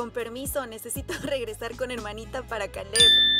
Con permiso, necesito regresar con hermanita para Caleb.